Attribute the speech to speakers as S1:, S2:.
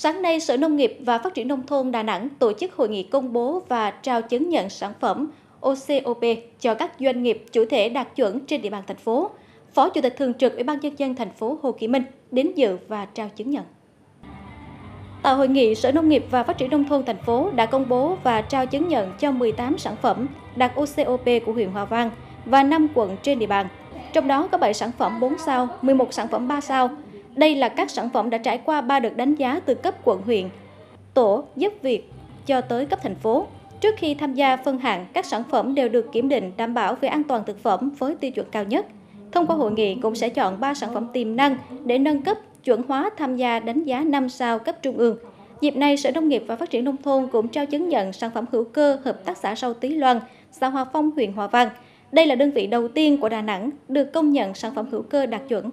S1: Sáng nay, Sở Nông nghiệp và Phát triển Nông thôn Đà Nẵng tổ chức hội nghị công bố và trao chứng nhận sản phẩm OCOP cho các doanh nghiệp chủ thể đạt chuẩn trên địa bàn thành phố. Phó Chủ tịch Thường trực Ủy ban Nhân dân thành phố Hồ Chí Minh đến dự và trao chứng nhận. Tại hội nghị, Sở Nông nghiệp và Phát triển Nông thôn thành phố đã công bố và trao chứng nhận cho 18 sản phẩm đạt OCOP của huyện Hòa Vang và 5 quận trên địa bàn. Trong đó có 7 sản phẩm 4 sao, 11 sản phẩm 3 sao. Đây là các sản phẩm đã trải qua 3 đợt đánh giá từ cấp quận huyện, tổ giúp việc cho tới cấp thành phố. Trước khi tham gia phân hạng, các sản phẩm đều được kiểm định đảm bảo về an toàn thực phẩm với tiêu chuẩn cao nhất. Thông qua hội nghị cũng sẽ chọn 3 sản phẩm tiềm năng để nâng cấp chuẩn hóa tham gia đánh giá 5 sao cấp trung ương. Dịp này, Sở Nông nghiệp và Phát triển Nông thôn cũng trao chứng nhận sản phẩm hữu cơ Hợp tác xã rau Tý Loan, xã Hòa Phong, huyện Hòa Vang. Đây là đơn vị đầu tiên của Đà Nẵng được công nhận sản phẩm hữu cơ đạt chuẩn.